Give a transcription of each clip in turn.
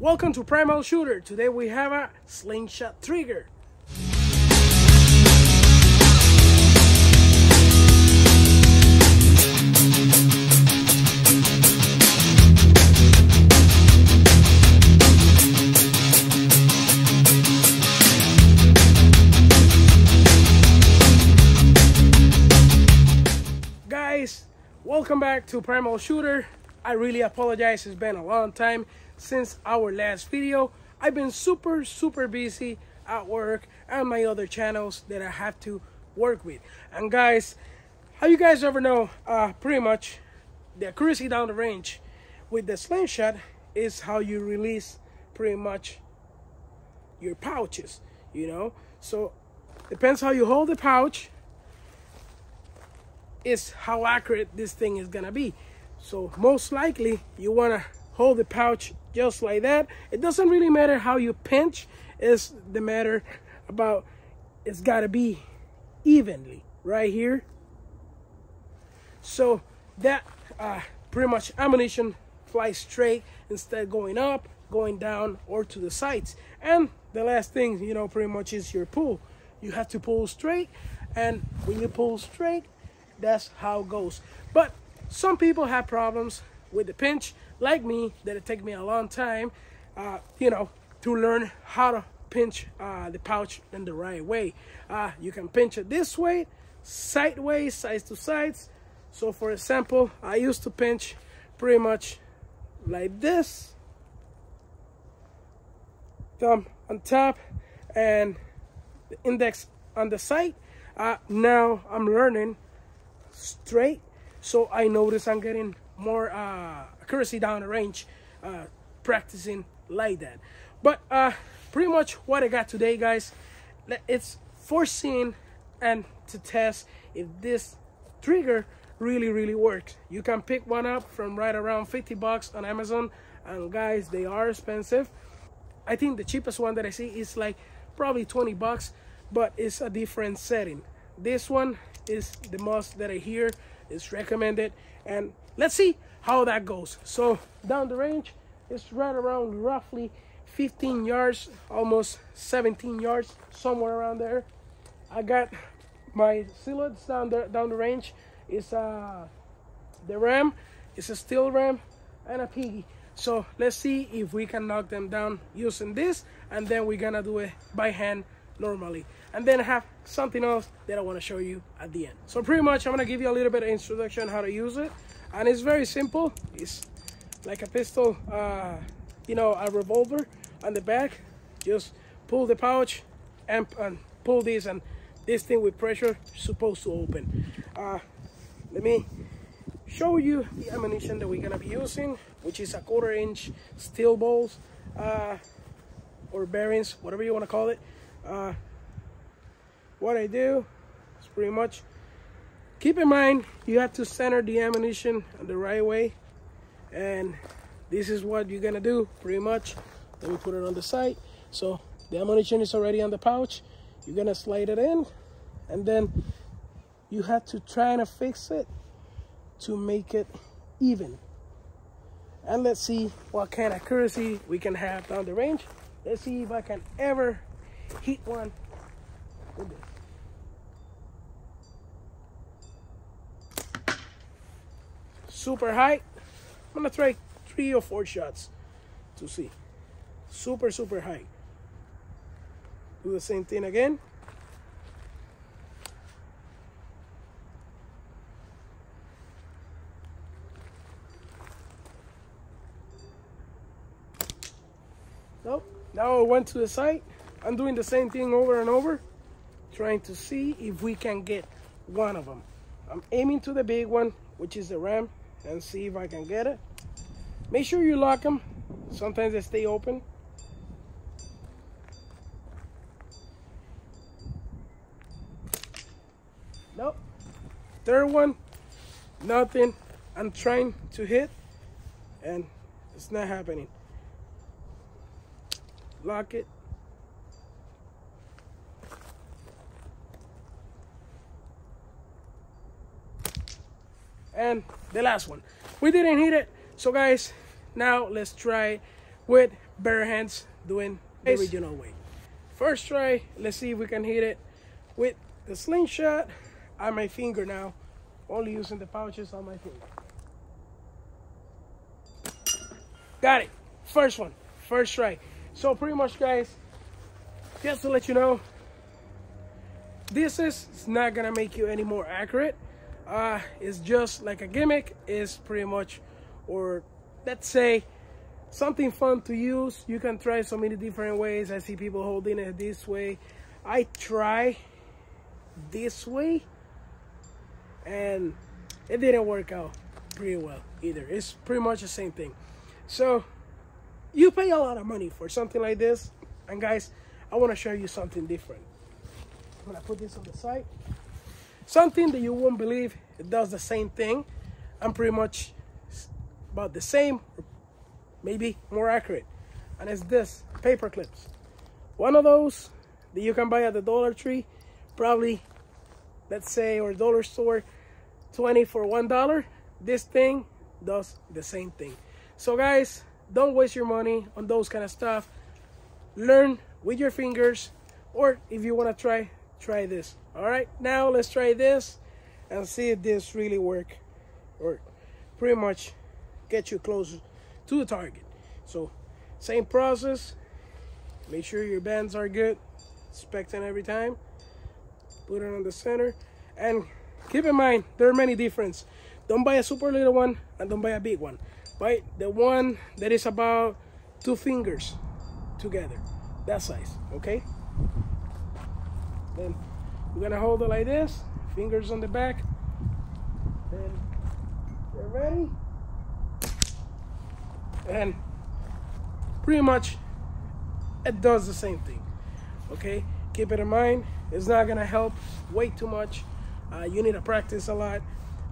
Welcome to Primal Shooter. Today we have a slingshot trigger. Guys, welcome back to Primal Shooter. I really apologize, it's been a long time since our last video. I've been super, super busy at work and my other channels that I have to work with. And guys, how you guys ever know, uh, pretty much the accuracy down the range with the slingshot is how you release pretty much your pouches, you know? So depends how you hold the pouch is how accurate this thing is gonna be. So most likely you wanna hold the pouch just like that. It doesn't really matter how you pinch, it's the matter about it's gotta be evenly right here. So that uh, pretty much ammunition flies straight instead going up, going down, or to the sides. And the last thing, you know, pretty much is your pull. You have to pull straight, and when you pull straight, that's how it goes. But some people have problems with the pinch, like me, that it take me a long time, uh, you know, to learn how to pinch uh, the pouch in the right way. Uh, you can pinch it this way, sideways, sides to sides. So for example, I used to pinch pretty much like this, thumb on top, and the index on the side. Uh, now I'm learning straight so I notice I'm getting more uh, accuracy down the range uh, practicing like that. But uh, pretty much what I got today guys it's foreseen and to test if this trigger really really works. You can pick one up from right around 50 bucks on Amazon and guys they are expensive. I think the cheapest one that I see is like probably 20 bucks but it's a different setting. This one is the most that I hear is recommended. And let's see how that goes. So down the range it's right around roughly 15 yards almost 17 yards somewhere around there. I got my silhouettes down the down the range. Is uh the ram. It's a steel ram and a piggy. So let's see if we can knock them down using this and then we're gonna do it by hand normally. And then I have something else that I want to show you at the end. So pretty much I'm gonna give you a little bit of introduction how to use it. And it's very simple. It's like a pistol uh, you know a revolver on the back. Just pull the pouch and, and pull this and this thing with pressure supposed to open. Uh, let me show you the ammunition that we're gonna be using which is a quarter inch steel balls uh, or bearings whatever you want to call it uh, what I do is pretty much keep in mind you have to center the ammunition the right way. And this is what you're gonna do pretty much. Let me put it on the side. So the ammunition is already on the pouch. You're gonna slide it in. And then you have to try and fix it to make it even. And let's see what kind of accuracy we can have down the range. Let's see if I can ever hit one this super high. I'm gonna try three or four shots to see. Super, super high. Do the same thing again. Nope. Now I went to the side. I'm doing the same thing over and over, trying to see if we can get one of them. I'm aiming to the big one, which is the ram and see if I can get it. Make sure you lock them. Sometimes they stay open. Nope. Third one, nothing. I'm trying to hit and it's not happening. Lock it. And the last one we didn't hit it so guys now let's try with bare hands doing the original way. First try, let's see if we can hit it with the slingshot on my finger now. Only using the pouches on my finger. Got it. First one first try. So pretty much guys, just to let you know, this is not gonna make you any more accurate. Uh, it's just like a gimmick. Is pretty much, or let's say, something fun to use. You can try so many different ways. I see people holding it this way. I try this way and it didn't work out pretty well either. It's pretty much the same thing. So you pay a lot of money for something like this. And guys, I want to show you something different. I'm gonna put this on the side. Something that you won't believe it does the same thing. I'm pretty much about the same, maybe more accurate. And it's this, paper clips. One of those that you can buy at the Dollar Tree, probably, let's say, or dollar store, 20 for $1. This thing does the same thing. So guys, don't waste your money on those kind of stuff. Learn with your fingers, or if you want to try, try this. All right, now let's try this and see if this really work or pretty much get you closer to the target. So same process. Make sure your bands are good. Inspecting every time. Put it on the center. And keep in mind, there are many difference. Don't buy a super little one and don't buy a big one. Buy the one that is about two fingers together. That size, okay? Then we're gonna hold it like this. Fingers on the back. Then you're ready. And pretty much it does the same thing okay keep it in mind it's not gonna help way too much uh, you need to practice a lot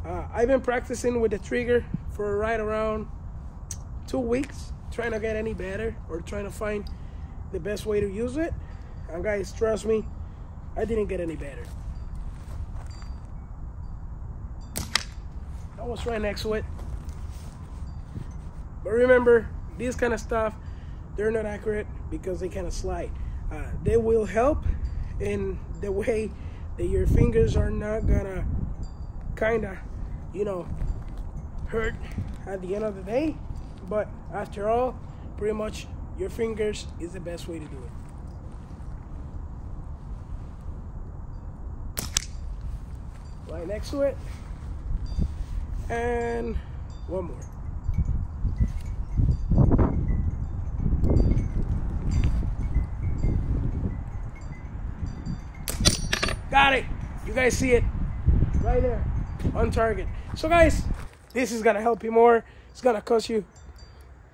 uh, I've been practicing with the trigger for right around two weeks trying to get any better or trying to find the best way to use it and guys trust me I didn't get any better I was right next to it but remember this kind of stuff they're not accurate because they kind of slide. Uh, they will help in the way that your fingers are not gonna kind of, you know, hurt at the end of the day. But after all, pretty much your fingers is the best way to do it. Right next to it. And one more. Got it. You guys see it right there on target. So guys, this is gonna help you more. It's gonna cost you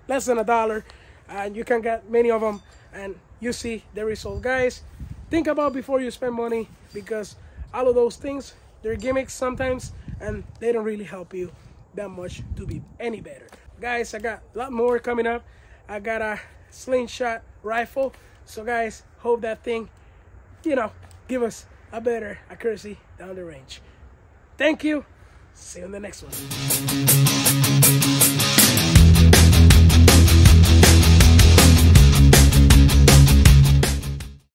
less than a dollar and you can get many of them and you see the result. Guys, think about before you spend money because all of those things, they're gimmicks sometimes and they don't really help you that much to be any better. Guys, I got a lot more coming up. I got a slingshot rifle. So guys, hope that thing, you know, give us a better accuracy down the range. Thank you. See you in the next one.